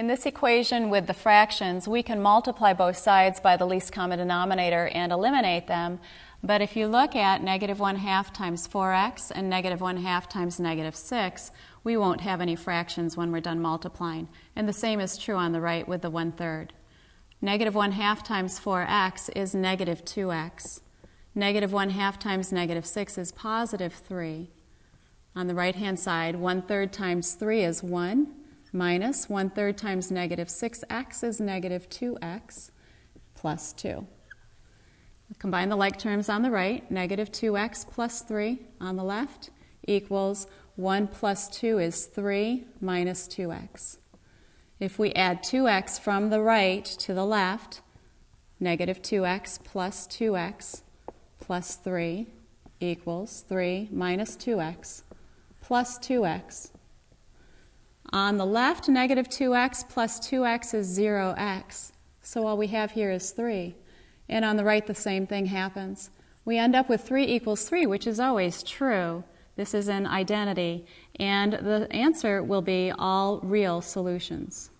In this equation with the fractions, we can multiply both sides by the least common denominator and eliminate them. But if you look at negative 1 half times 4x and negative 1 half times negative 6, we won't have any fractions when we're done multiplying. And the same is true on the right with the 1 third. Negative 1 half times 4x is negative 2x. Negative 1 half times negative 6 is positive 3. On the right hand side, 1 third times 3 is 1 minus 1 third times negative 6x is negative 2x plus 2. Combine the like terms on the right, negative 2x plus 3 on the left equals 1 plus 2 is 3 minus 2x. If we add 2x from the right to the left, negative 2x plus 2x plus 3 equals 3 minus 2x plus 2x. On the left, negative 2x plus 2x is 0x. So all we have here is 3. And on the right, the same thing happens. We end up with 3 equals 3, which is always true. This is an identity. And the answer will be all real solutions.